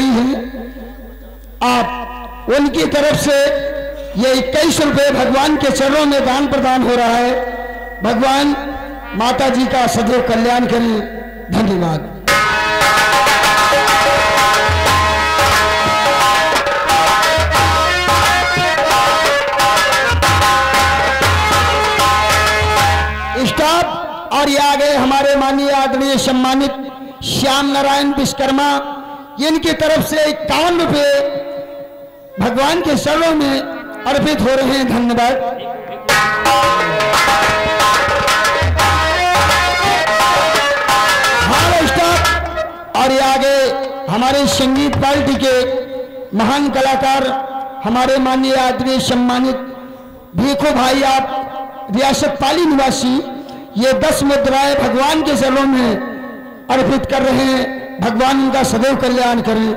आई हैं। आप उनकी तरफ़ से ये इक्कीस रुपये भगवान के चरणों में दान प्रदान हो रहा है। भगवान माता जी का सदैव कल्याण करें धन्यवाद। स्टाफ, और ये आ गए हमारे माननीय आदरणीय सम्मानित श्याम नारायण विश्वकर्मा। इनकी तरफ़ से इक्यावन रुपये भगवान के शरणों में अर्पित हो रहे हैं, धन्यवाद। और ये आगे हमारे संगीत पार्टी के महान कलाकार, हमारे माननीय आदरणीय सम्मानित भीखो भाई, आप रियासत पाली निवासी, ये दस मुद्राएँ भगवान के चरणों में अर्पित कर रहे हैं। भगवान उनका सदैव कल्याण करें।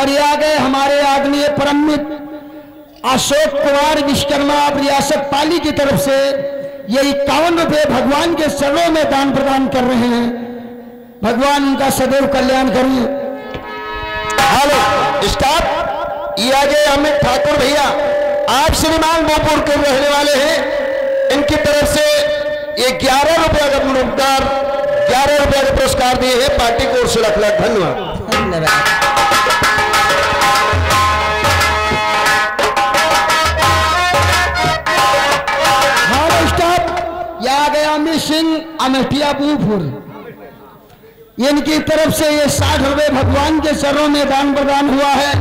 और ये आ गए हमारे आदमी परमित अशोक कुमार विश्वकर्मा आप रियासत पाली की तरफ़ से ये इक्यावन रुपये भगवान के चरणों में दान प्रदान कर रहे हैं। भगवान उनका सदैव कल्याण करें। हेलो, स्टाफ, ये आगे अमित ठाकुर भैया। आप श्रीमान बोपुर के रहने वाले हैं। इनकी तरफ़ से ये ग्यारह रुपया का पुरस्कार, ग्यारह रुपया का पुरस्कार दिए हैं। पार्टी को से लाख धन्यवाद। धन्यवाद। अमेठिया बूपुर इनकी तरफ़ से ये साठ रुपए भगवान के चरणों में दान प्रदान हुआ है।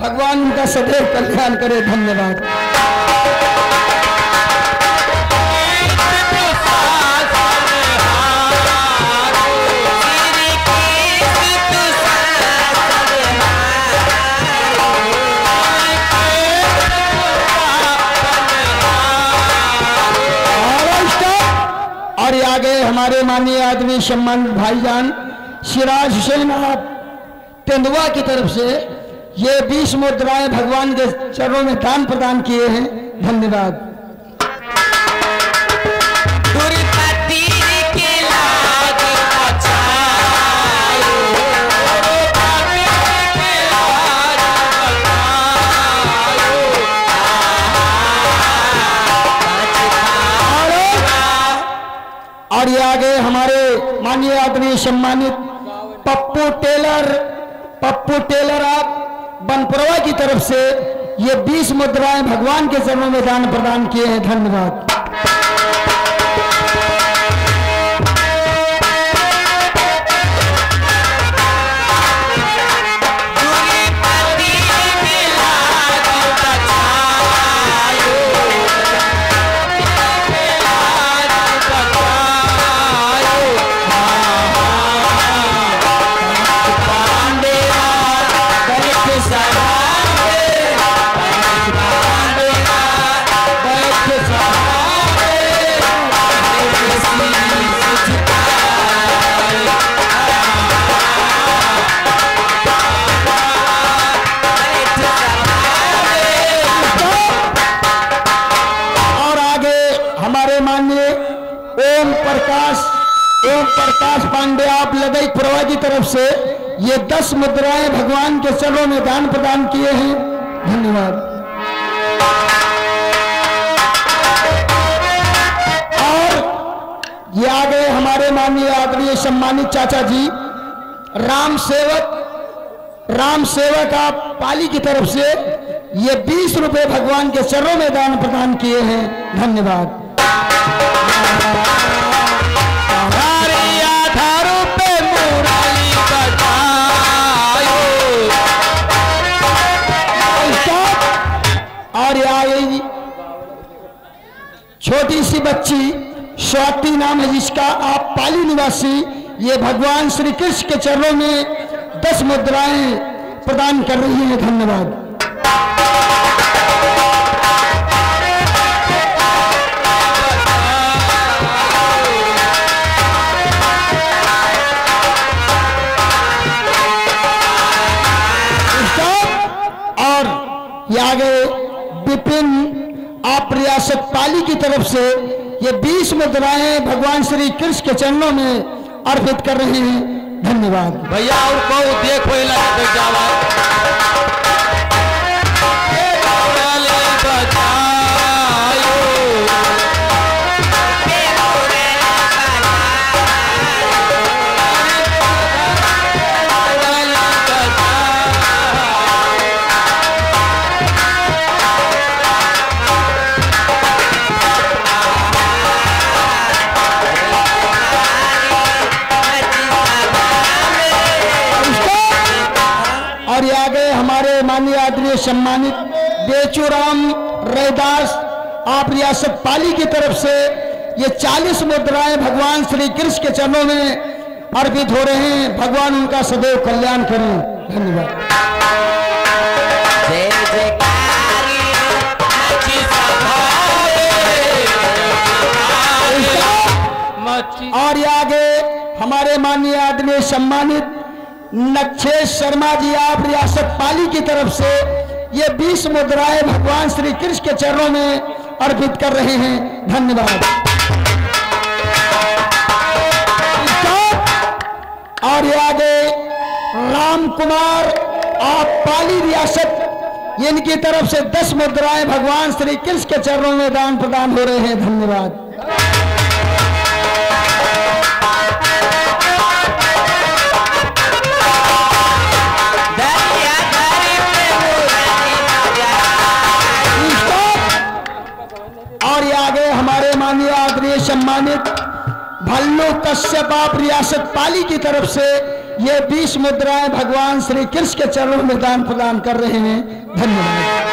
भगवान उनका सदैव कल्याण करे, धन्यवाद। गए हमारे माननीय आदमी सम्मान भाईजान, सिराज हुसैन आप तेंदुआ की तरफ़ से ये बीस मुद्राएँ भगवान के चरणों में दान प्रदान किए हैं। धन्यवाद। और आगे हमारे। माननीय आदमी सम्मानित पप्पू टेलर। पप्पू टेलर, आप बनपुरवा की तरफ़ से ये बीस मुद्राएँ भगवान के चरणों में दान प्रदान किए हैं। धन्यवाद। प्रकाश ओम प्रकाश पांडे, आप लदई पुरवा की तरफ़ से ये दस मुद्राएँ भगवान के चरणों में दान प्रदान किए हैं। धन्यवाद। और ये आ गए हमारे माननीय आदरणीय सम्मानित चाचा जी, राम सेवक राम सेवक आप पाली की तरफ़ से ये बीस रुपए भगवान के चरणों में दान प्रदान किए हैं। धन्यवाद। सी बच्ची स्वाति नाम है जिसका आप पाली निवासी, ये भगवान श्री कृष्ण के चरणों में दस मुद्राएँ प्रदान कर रही हैं। धन्यवाद। और ये आगे विपिन आप रियासत पाली की तरफ़ से ये बीस मुद्राएँ भगवान श्री कृष्ण के चरणों में अर्पित कर रहे हैं। धन्यवाद। भैया, और देखो और ये आगे हमारे माननीय आदरणीय सम्मानित बेचूराम रैदास आप रियासत पाली की तरफ़ से ये 40 मुद्राएँ भगवान श्री कृष्ण के चरणों में अर्पित हो रहे हैं। भगवान उनका सदैव कल्याण करें। धन्यवाद। और ये आगे हमारे माननीय आदमी सम्मानित नक्षेश शर्मा जी, आप रियासत पाली की तरफ़ से ये 20 मुद्राएँ भगवान श्री कृष्ण के चरणों में अर्पित कर रहे हैं। धन्यवाद। और ये आगे राम कुमार आप पाली रियासत, इनकी तरफ़ से 10 मुद्राएँ भगवान श्री कृष्ण के चरणों में दान प्रदान हो रहे हैं। धन्यवाद। सम्मानित भल्लू कश्यप, आप रियासत पाली की तरफ़ से ये 20 मुद्राएँ भगवान श्री कृष्ण के चरणों में दान प्रदान कर रहे हैं। धन्यवाद।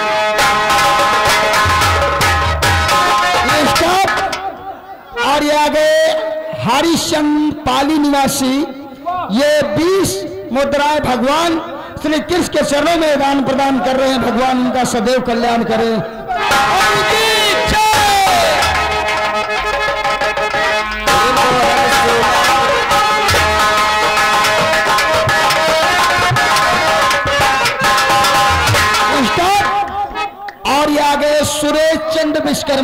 और ये पाली निवासी, ये 20 मुद्राएँ भगवान श्री कृष्ण के चरणों में दान प्रदान कर रहे हैं। भगवान उनका सदैव कल्याण करें। स्टॉप। और